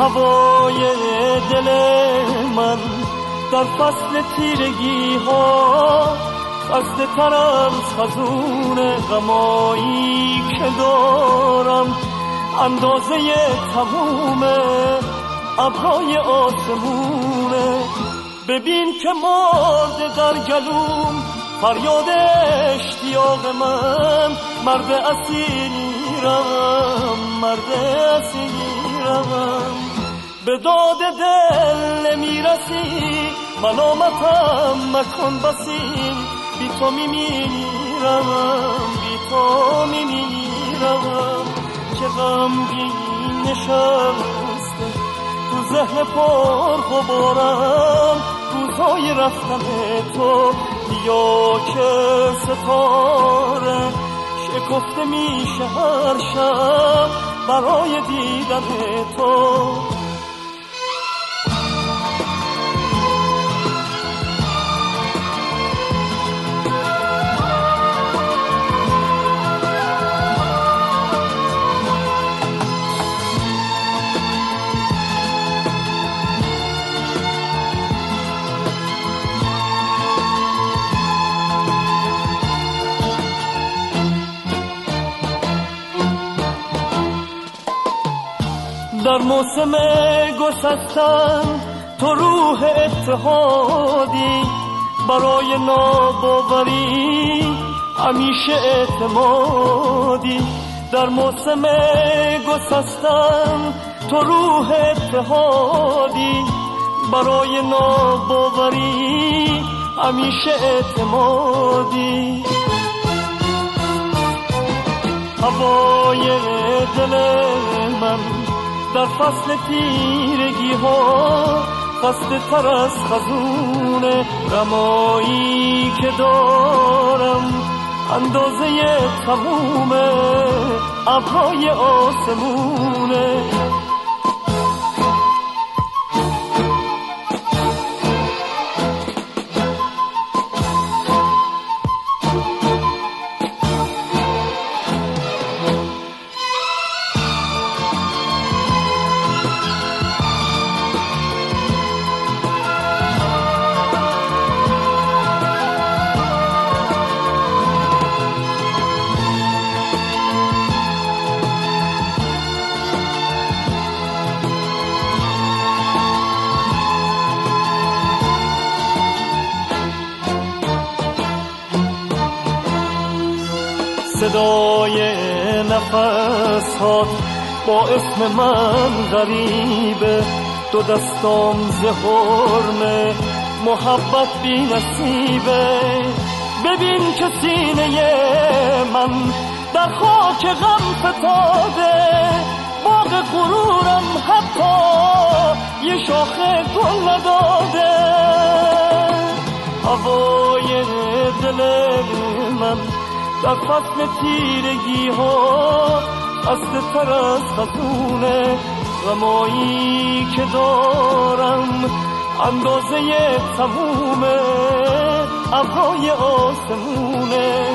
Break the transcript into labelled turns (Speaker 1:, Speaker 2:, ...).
Speaker 1: هوای دل من در فصل تیرگی ها خسته تر از خزون غمایی که دارم. اندازه تموم ابرای آسمونه ببین که مرد در گلوم فریاد اشتیاق من. مرد اسیرم مرد اسیرم به داد دل می‌رسی ملامتم مکن بسیم بی تو میمیرم بی تو میمیرم. که غمگین نشسته تو ذهن پر غبارم. روزهای رفتن تو یا که ستاره. شکفته میشه هر شب برای دیدن تو. در موسم گسستن تو روح اتحادی برای ناباوری همیشه اعتمادی در موسم گسستن تو روح اتحادی برای ناباوری همیشه اعتمادی. هوای دل من در فصل تیرگی ها خسته تر از خزون رمایی که دارم. اندازه تموم ابرای آسمونه صدای نفس هات با اسم من غریبه. دو دستام زهرمه محبت بی نصیبه. ببین که سینه من در خاک غم فتاده. باغ غرورم حتی یه شاخه گل نداده. هوای دل من در فصل تیرگی ها خسته تر از خزونه غمایی که دارم اندازه تموم ابرای آسمونه